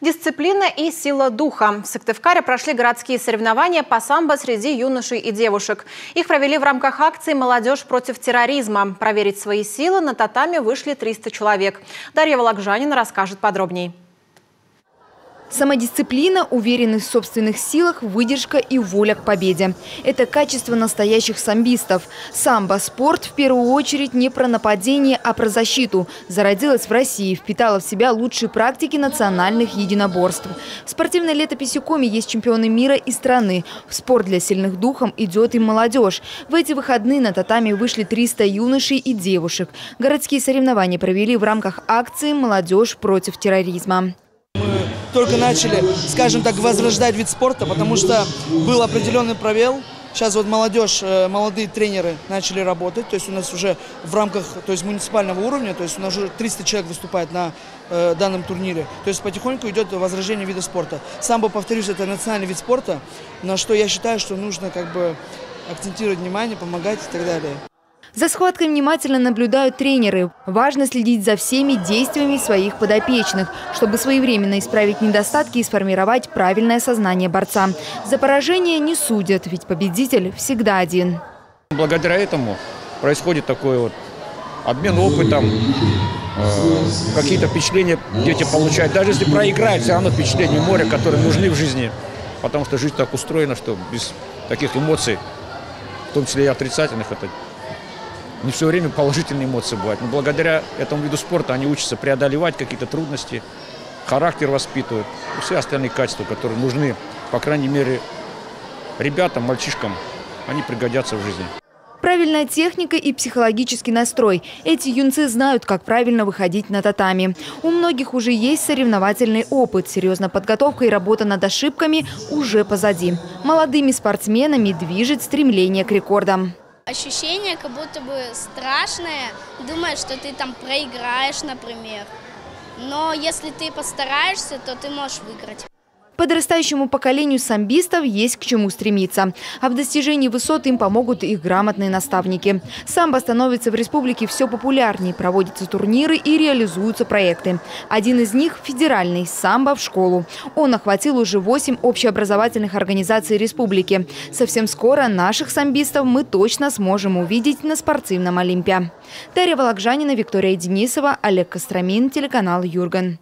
Дисциплина и сила духа. В Сыктывкаре прошли городские соревнования по самбо среди юношей и девушек. Их провели в рамках акции «Молодежь против терроризма». Проверить свои силы на татами вышли 300 человек. Дарья Вологжанина расскажет подробнее. Самодисциплина, уверенность в собственных силах, выдержка и воля к победе. Это качество настоящих самбистов. Самбо-спорт в первую очередь не про нападение, а про защиту. Зародилась в России, впитала в себя лучшие практики национальных единоборств. В спортивной летописи Коми есть чемпионы мира и страны. В спорт для сильных духом идет и молодежь. В эти выходные на татами вышли 300 юношей и девушек. Городские соревнования провели в рамках акции «Молодежь против терроризма» только начали, скажем так, возрождать вид спорта, потому что был определенный пробел. Сейчас вот молодежь, э, молодые тренеры начали работать, то есть у нас уже в рамках то есть муниципального уровня, то есть у нас уже 300 человек выступает на э, данном турнире. То есть потихоньку идет возрождение вида спорта. Самбо, повторюсь, это национальный вид спорта, на что я считаю, что нужно как бы акцентировать внимание, помогать и так далее. За схваткой внимательно наблюдают тренеры. Важно следить за всеми действиями своих подопечных, чтобы своевременно исправить недостатки и сформировать правильное сознание борца. За поражение не судят, ведь победитель всегда один. Благодаря этому происходит такой вот обмен опытом, э, какие-то впечатления дети получают. Даже если проиграют, все равно впечатления моря, которые нужны в жизни. Потому что жизнь так устроена, что без таких эмоций, в том числе и отрицательных, это не все время положительные эмоции бывают. Но благодаря этому виду спорта они учатся преодолевать какие-то трудности, характер воспитывают, и все остальные качества, которые нужны, по крайней мере, ребятам, мальчишкам, они пригодятся в жизни. Правильная техника и психологический настрой. Эти юнцы знают, как правильно выходить на татами. У многих уже есть соревновательный опыт. Серьезная подготовка и работа над ошибками уже позади. Молодыми спортсменами движет стремление к рекордам. Ощущение как будто бы страшное, думаешь, что ты там проиграешь, например. Но если ты постараешься, то ты можешь выиграть. Подрастающему поколению самбистов есть к чему стремиться. А в достижении высот им помогут их грамотные наставники. Самбо становится в республике все популярнее. Проводятся турниры и реализуются проекты. Один из них – федеральный – самбо в школу. Он охватил уже 8 общеобразовательных организаций республики. Совсем скоро наших самбистов мы точно сможем увидеть на спортивном Олимпе. Дарья Вологжанина, Виктория Денисова, Олег Костромин, телеканал «Юрган».